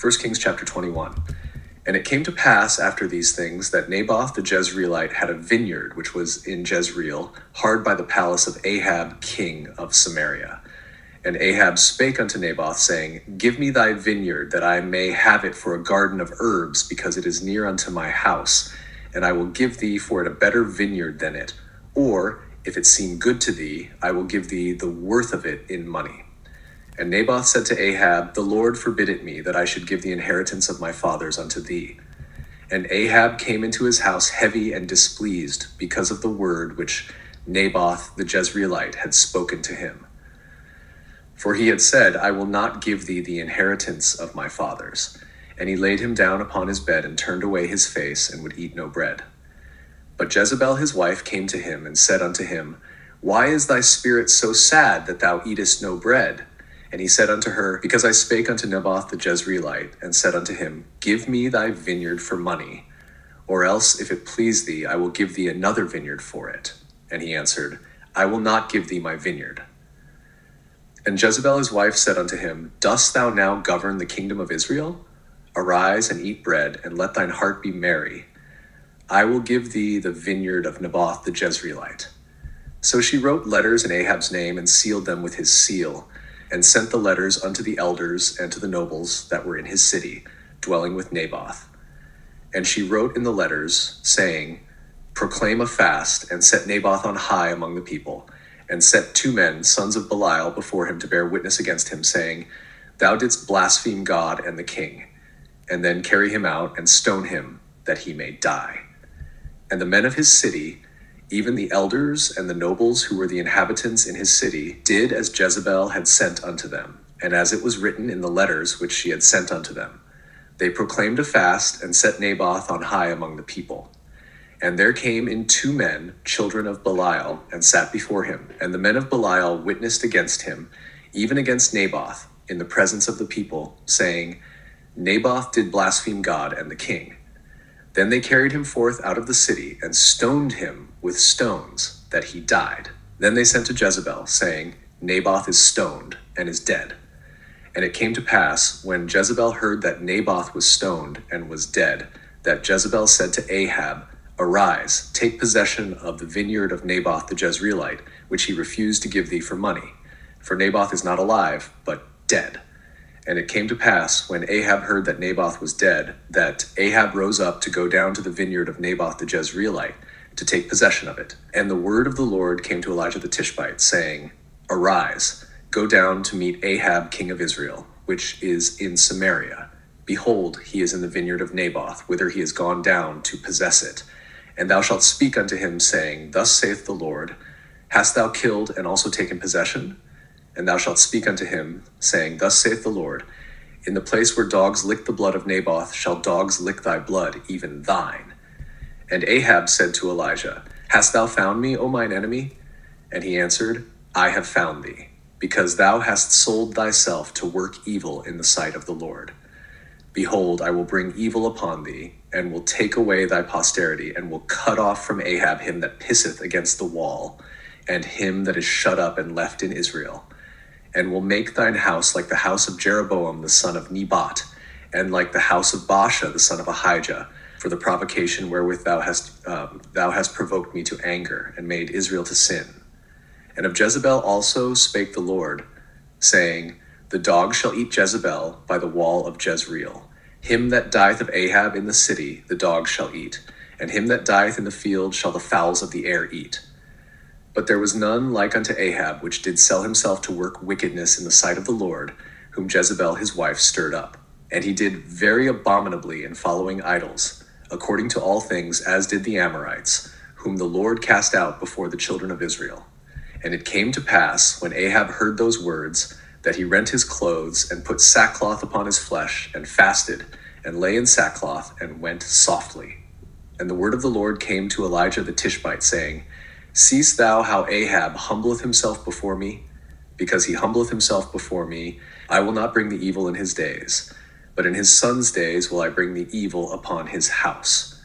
1 Kings chapter 21. And it came to pass after these things that Naboth the Jezreelite had a vineyard which was in Jezreel, hard by the palace of Ahab king of Samaria. And Ahab spake unto Naboth, saying, Give me thy vineyard, that I may have it for a garden of herbs, because it is near unto my house, and I will give thee for it a better vineyard than it. Or, if it seem good to thee, I will give thee the worth of it in money. And Naboth said to Ahab, The Lord forbid it me that I should give the inheritance of my fathers unto thee. And Ahab came into his house heavy and displeased because of the word which Naboth the Jezreelite had spoken to him. For he had said, I will not give thee the inheritance of my fathers. And he laid him down upon his bed and turned away his face and would eat no bread. But Jezebel his wife came to him and said unto him, Why is thy spirit so sad that thou eatest no bread? And he said unto her, Because I spake unto Naboth the Jezreelite, and said unto him, Give me thy vineyard for money, or else, if it please thee, I will give thee another vineyard for it. And he answered, I will not give thee my vineyard. And Jezebel his wife said unto him, Dost thou now govern the kingdom of Israel? Arise and eat bread, and let thine heart be merry. I will give thee the vineyard of Naboth the Jezreelite. So she wrote letters in Ahab's name and sealed them with his seal and sent the letters unto the elders and to the nobles that were in his city, dwelling with Naboth. And she wrote in the letters, saying, Proclaim a fast, and set Naboth on high among the people, and set two men, sons of Belial, before him to bear witness against him, saying, Thou didst blaspheme God and the king, and then carry him out and stone him, that he may die. And the men of his city, even the elders and the nobles who were the inhabitants in his city did as Jezebel had sent unto them, and as it was written in the letters which she had sent unto them. They proclaimed a fast and set Naboth on high among the people. And there came in two men, children of Belial, and sat before him. And the men of Belial witnessed against him, even against Naboth, in the presence of the people, saying, Naboth did blaspheme God and the king. Then they carried him forth out of the city and stoned him with stones, that he died. Then they sent to Jezebel, saying, Naboth is stoned and is dead. And it came to pass, when Jezebel heard that Naboth was stoned and was dead, that Jezebel said to Ahab, Arise, take possession of the vineyard of Naboth the Jezreelite, which he refused to give thee for money. For Naboth is not alive, but dead. And it came to pass, when Ahab heard that Naboth was dead, that Ahab rose up to go down to the vineyard of Naboth the Jezreelite to take possession of it. And the word of the Lord came to Elijah the Tishbite, saying, Arise, go down to meet Ahab king of Israel, which is in Samaria. Behold, he is in the vineyard of Naboth, whither he is gone down to possess it. And thou shalt speak unto him, saying, Thus saith the Lord, Hast thou killed and also taken possession? And thou shalt speak unto him, saying, Thus saith the Lord, In the place where dogs lick the blood of Naboth shall dogs lick thy blood, even thine. And Ahab said to Elijah, Hast thou found me, O mine enemy? And he answered, I have found thee, because thou hast sold thyself to work evil in the sight of the Lord. Behold, I will bring evil upon thee, and will take away thy posterity, and will cut off from Ahab him that pisseth against the wall, and him that is shut up and left in Israel and will make thine house like the house of Jeroboam the son of Nebat, and like the house of Baasha the son of Ahijah, for the provocation wherewith thou hast um, thou hast provoked me to anger and made Israel to sin. And of Jezebel also spake the Lord, saying, The dog shall eat Jezebel by the wall of Jezreel. Him that dieth of Ahab in the city the dog shall eat, and him that dieth in the field shall the fowls of the air eat. But there was none like unto Ahab, which did sell himself to work wickedness in the sight of the Lord, whom Jezebel his wife stirred up. And he did very abominably in following idols, according to all things as did the Amorites, whom the Lord cast out before the children of Israel. And it came to pass, when Ahab heard those words, that he rent his clothes, and put sackcloth upon his flesh, and fasted, and lay in sackcloth, and went softly. And the word of the Lord came to Elijah the Tishbite, saying, Seest thou how Ahab humbleth himself before me? Because he humbleth himself before me, I will not bring the evil in his days, but in his son's days will I bring the evil upon his house.